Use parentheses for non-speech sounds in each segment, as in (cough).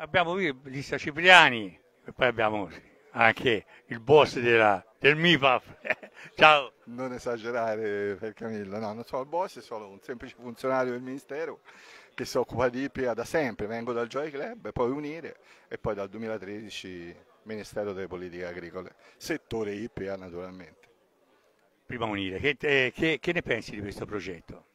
Abbiamo Lista Cipriani e poi abbiamo anche il boss della, del MIPAF. (laughs) Ciao. Non esagerare per Camillo, no, non sono il boss, sono un semplice funzionario del Ministero che si occupa di IPA da sempre, vengo dal Joy Club, poi Unire e poi dal 2013 Ministero delle Politiche Agricole, settore IPA naturalmente. Prima Unire, che, che, che ne pensi di questo progetto?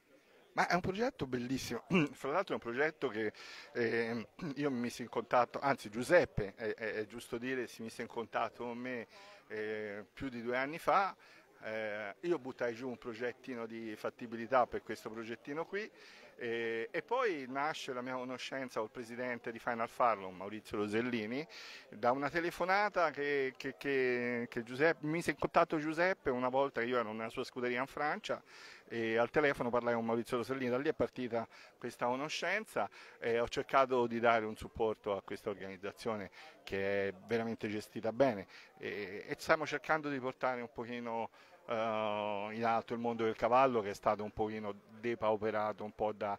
Ma è un progetto bellissimo, (clears throat) fra l'altro è un progetto che eh, (clears throat) io mi misi in contatto, anzi Giuseppe, è, è, è, giusto dire, si mise in contatto con me eh, più di due anni fa, eh, io buttai giù un progettino di fattibilità per questo progettino qui e, e, poi nasce la mia conoscenza col presidente di Final Farlon, Maurizio Rosellini, da una telefonata che, che, che, che Giuseppe, mise in contatto Giuseppe una volta che io ero nella sua scuderia in Francia e al telefono parlai con Maurizio Rosellini, da lì è partita questa conoscenza e ho cercato di dare un supporto a questa organizzazione che è veramente gestita bene e, e stiamo cercando di portare un pochino uh, in alto il mondo del cavallo che è stato un pochino depauperato un po' da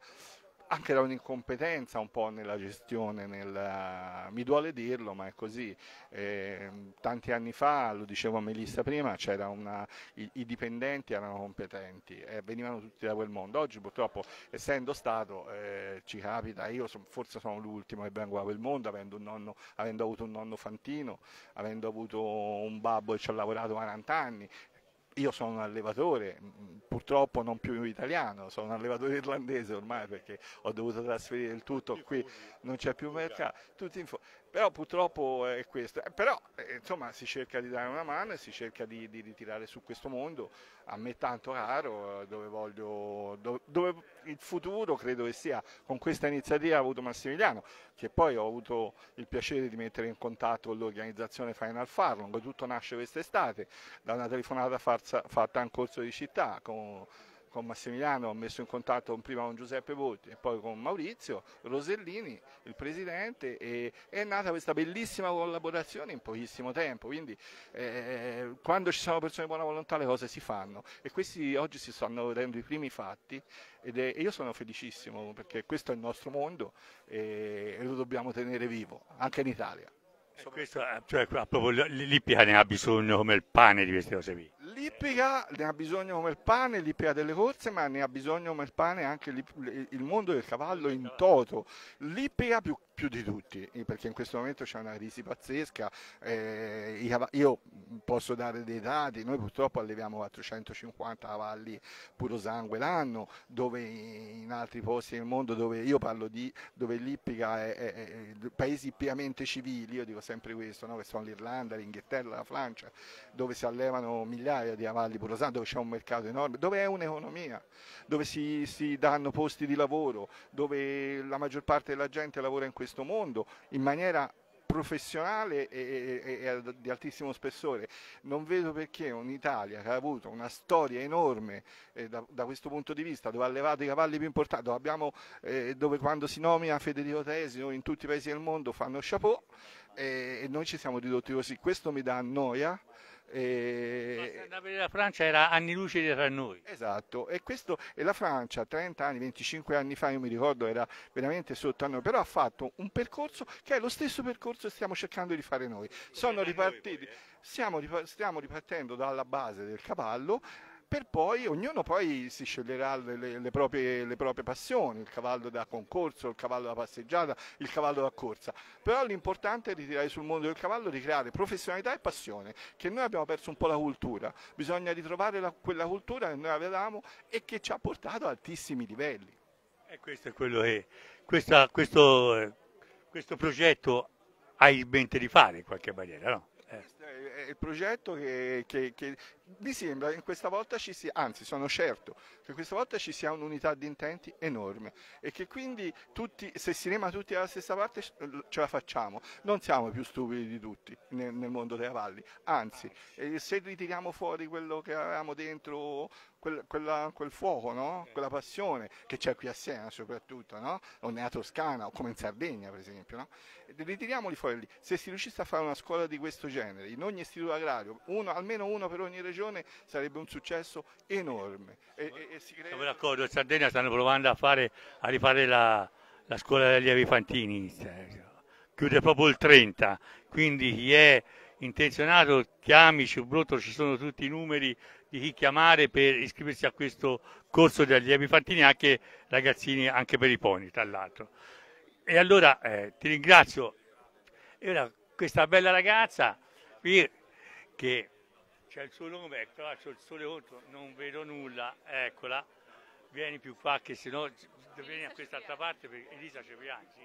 anche da un'incompetenza un po' nella gestione, nel, mi duole dirlo, ma è così. Eh, tanti anni fa, lo dicevo a Melissa prima, una, i, i, dipendenti erano competenti e venivano tutti da quel mondo. Oggi purtroppo, essendo Stato, eh, ci capita, io so, forse sono l'ultimo che vengo da quel mondo, avendo, nonno, avendo avuto un nonno fantino, avendo avuto un babbo che ci ha lavorato 40 anni, io sono un allevatore, purtroppo non più italiano, sono un allevatore irlandese ormai perché ho dovuto trasferire il tutto qui, non c'è più mercato, però purtroppo è questo, eh, però eh, insomma si cerca di dare una mano e si cerca di, di ritirare su questo mondo, a me tanto caro, eh, dove, voglio, dove, dove il futuro credo che sia con questa iniziativa ha avuto Massimiliano, che poi ho avuto il piacere di mettere in contatto con l'organizzazione Final Farlong, tutto nasce quest'estate, da una telefonata fatta in corso di città con con Massimiliano ho messo in contatto prima con Giuseppe Volti e poi con Maurizio Rosellini, il presidente, e è nata questa bellissima collaborazione in pochissimo tempo, quindi eh, quando ci sono persone di buona volontà le cose si fanno e questi oggi si stanno vedendo i primi fatti ed è, e io sono felicissimo perché questo è il nostro mondo e, e lo dobbiamo tenere vivo, anche in Italia. Questo, cioè, proprio l'Ippica ne ha bisogno come il pane di queste cose qui. L'Ippica ne ha bisogno come il pane, l'Ippica delle corse, ma ne ha bisogno come il pane anche il mondo del cavallo in toto. L'Ippica più più di tutti, perché in questo momento c'è una crisi pazzesca. Eh, io posso dare dei dati, noi purtroppo alleviamo 450 cavalli puro sangue l'anno, dove in altri posti del mondo dove io parlo di dove l'ippica è, è, è paesi piamente civili, io dico sempre questo, no? che sono l'Irlanda, l'Inghilterra, la Francia, dove si allevano migliaia di cavalli puro sangue, dove c'è un mercato enorme, dove è un'economia, dove si, si danno posti di lavoro, dove la maggior parte della gente lavora in questo mondo in maniera professionale e, e, e, di altissimo spessore. Non vedo perché un'Italia che ha avuto una storia enorme eh, da, da, questo punto di vista, dove ha levato i cavalli più importanti, dove, abbiamo, eh, dove quando si nomina Federico Tesio in tutti i paesi del mondo fanno chapeau eh, e noi ci siamo ridotti così. Questo mi dà noia e... La Francia era anni luce tra noi. Esatto, e, questo, e la Francia 30 anni, 25 anni fa, io mi ricordo, era veramente sotto a noi, però ha fatto un percorso che è lo stesso percorso che stiamo cercando di fare noi. Sono ripartiti, stiamo, stiamo ripartendo dalla base del cavallo per poi ognuno poi si sceglierà le, le, proprie, le, proprie, passioni, il cavallo da concorso, il cavallo da passeggiata, il cavallo da corsa. Però l'importante è ritirare sul mondo del cavallo, ricreare professionalità e passione, che noi abbiamo perso un po' la cultura. Bisogna ritrovare la, quella cultura che noi avevamo e che ci ha portato a altissimi livelli. E questo è quello che questa, questo, eh, questo progetto hai in mente di fare in qualche maniera, no? Eh. È il progetto che, che, che, mi sembra che questa volta ci sia, anzi sono certo che questa volta ci sia un'unità di intenti enorme e che quindi tutti, se si rema tutti dalla stessa parte ce la facciamo. Non siamo più stupidi di tutti nel, nel mondo dei cavalli, anzi se ritiriamo fuori quello che avevamo dentro quel, quella, quel fuoco, no? quella passione che c'è qui a Siena soprattutto, no? o nella Toscana o come in Sardegna per esempio. No? Ritiriamoli fuori lì. Se si riuscisse a fare una scuola di questo genere in ogni istituto agrario, uno, almeno uno per ogni regione, sarebbe un successo enorme. E, e, e crea... Siamo d'accordo, in Sardegna stanno provando a, fare, a rifare la, la scuola degli allievi fantini chiude proprio il 30, quindi chi è intenzionato chiami, ci ci sono tutti i numeri di chi chiamare per iscriversi a questo corso di allievi infantili, anche ragazzini, anche per i pony, tra l'altro. E allora eh, ti ringrazio. E questa bella ragazza qui che c'è il suo nome, ecco, là c'è il sole contro, non vedo nulla, eccola. Vieni più qua che se no vieni a quest'altra parte perché Elisa Cepriani, sì.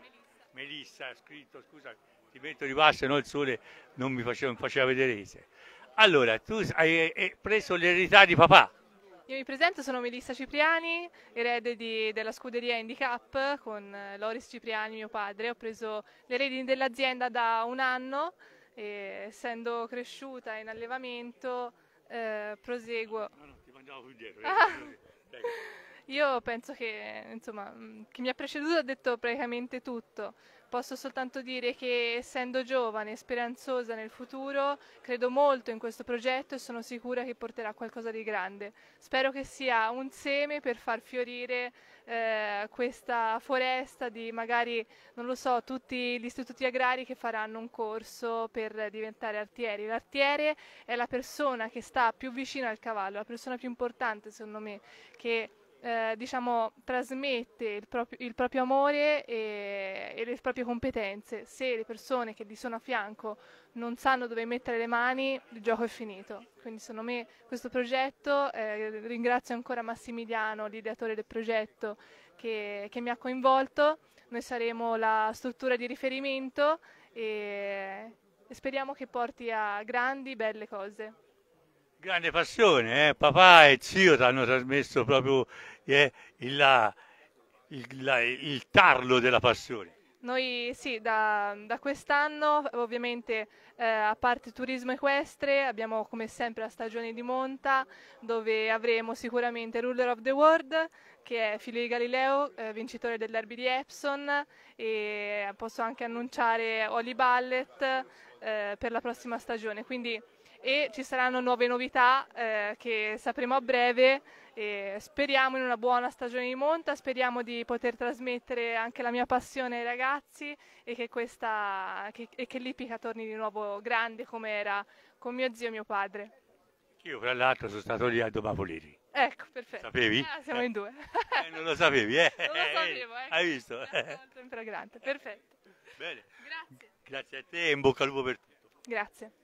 Melissa ha scritto, scusa, ti metto di basso, se no il sole non mi faceva, non faceva vedere. Allora, tu hai, hai preso l'eredità di papà. Io mi presento, sono Melissa Cipriani, erede di, della scuderia Handicap con Loris Cipriani, mio padre. Ho preso le redini dell'azienda da un anno e essendo cresciuta in allevamento eh, proseguo. No, no, ti mangiavo più dietro. (laughs) Eh. Io penso che insomma, chi mi ha preceduto ha detto praticamente tutto. Posso soltanto dire che essendo giovane e speranzosa nel futuro, credo molto in questo progetto e sono sicura che porterà qualcosa di grande. Spero che sia un seme per far fiorire eh, questa foresta di magari, non lo so, tutti gli istituti agrari che faranno un corso per diventare artieri. L'artiere è la persona che sta più vicino al cavallo, la persona più importante secondo me, che eh, diciamo, trasmette il proprio, il proprio amore e, e, le proprie competenze. Se le persone che gli sono a fianco non sanno dove mettere le mani, il gioco è finito. Quindi secondo me questo progetto, eh, ringrazio ancora Massimiliano, l'ideatore del progetto, che, che mi ha coinvolto. Noi saremo la struttura di riferimento e, e speriamo che porti a grandi, belle cose. Grande passione, eh? papà e zio ti hanno trasmesso proprio eh, il, il, la, il, tarlo della passione. Noi sì, da, da quest'anno ovviamente eh, a parte turismo equestre abbiamo come sempre la stagione di monta dove avremo sicuramente Ruler of the World che è figlio di Galileo, eh, vincitore del derby di Epson e posso anche annunciare Oli Ballet eh, per la prossima stagione. Quindi e ci saranno nuove novità eh, che sapremo a breve e speriamo in una buona stagione di monta, speriamo di poter trasmettere anche la mia passione ai ragazzi e che, questa, che, e che l'Ippica torni di nuovo grande come era con mio zio e mio padre. Io fra l'altro sono stato lì a Domapoliri. Ecco, perfetto. Sapevi? Ah, siamo in due. (laughs) eh, non lo sapevi, eh? Non lo sapevo, eh. Hai visto? Sempre grande, perfetto. Bene. Grazie. Grazie a te e in bocca al lupo per tutto. Grazie.